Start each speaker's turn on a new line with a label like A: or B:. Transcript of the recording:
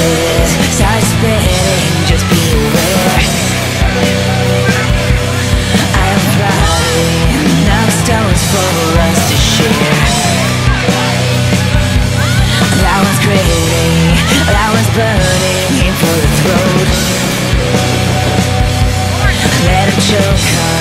A: tears Start spinning, just be aware. I'm proud enough stones for us to share. That was creating, that was burning for the throat Let him choke on.